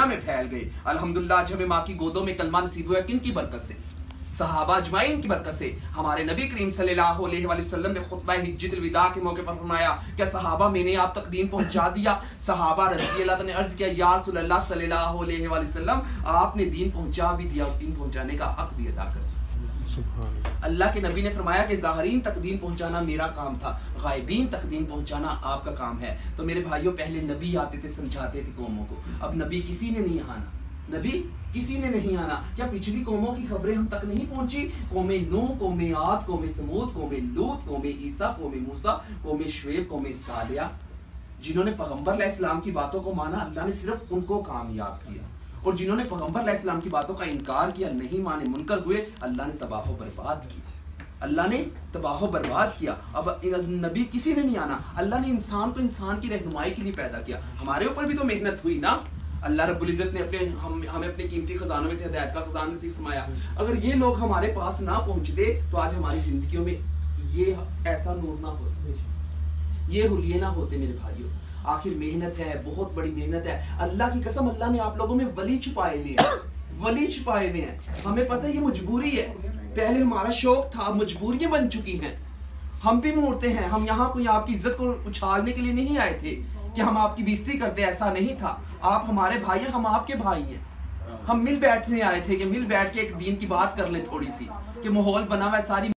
दुनिया में फैल गए। अल्हम्दुलिल्लाह, आज हमें माँ की गोदों में कलमा नसीब हुआ किन की बरकत से? सहाबा अजमाइन की बरकत से। हमारे नबी करीम सल्लल्लाहु ने खुतबा हिज्जत विदा के मौके पर फरमाया, क्या सहाबा मैंने आप तक दीन पहुँचा दिया? सहाबा रज़ी अल्लाह ने अर्ज़ किया, या सल्लल्लाहु अलैहि वसल्लम, आपने दीन पहुँचा भी दिया और दीन पहुँचाने का हक भी अदा कर। अल्लाह के नबी ने फरमाया कि जाहरीन तक दीन पहुंचाना मेरा काम था, गायबीन तक दीन पहुंचाना आपका काम है। तो मेरे भाइयों, पहले नबी आते थे, समझाते थे कौमों को। अब नबी किसी ने नहीं आना। नबी किसी ने नहीं आना। क्या पिछली कौमों की खबरें हम तक नहीं पहुँची? कौमे नू कौमे आद, कौमे समूद, कौमे लूत, कौमे ईसा, कौमे मूसा, कौमे शुएब, कौमे सालिया। जिन्होंने पैगंबर इस्लाम की बातों को माना, अल्लाह ने सिर्फ़ उनको कामयाब किया। और जिन्होंने पैगंबर इस्लाम की बातों का इनकार किया, नहीं माने मुनकर हुए, अल्लाह ने तबाह बर्बाद की। अल्लाह ने तबाह बर्बाद किया। अब नबी किसी ने नहीं आना, अल्लाह ने इंसान को इंसान की रहनुमाई के लिए पैदा किया। हमारे ऊपर भी तो मेहनत हुई ना। अल्लाह रब्बुल इज़्ज़त ने अपने, हम, हमें अपने कीमती खजानों में से, हिदायत का खजाना नसीब फरमाया। अगर ये लोग हमारे पास ना पहुँचते तो आज हमारी जिंदगियों में ये ऐसा नूर ना होता ये हुलिये ना होते मेरे भाइयों। आखिर मेहनत है, बहुत बड़ी मेहनत है। अल्लाह की कसम, अल्लाह ने आप लोगों में वली छुपाए हुए हैं। वली छुपाए हुए हैं। हमें पता है ये मजबूरी है। पहले हमारा शौक था, मजबूरियाँ बन चुकी हैं। हम भी मोड़ते हैं। हम यहाँ कोई आपकी इज़्ज़त को उछालने के लिए नहीं आए थे कि हम आपकी बेइज्जती करते, ऐसा नहीं था। आप हमारे भाई हैं, हम आपके भाई हैं। हम मिल बैठने आए थे कि मिल बैठ के एक दीन की बात कर लें थोड़ी सी, कि माहौल बना हुआ सारी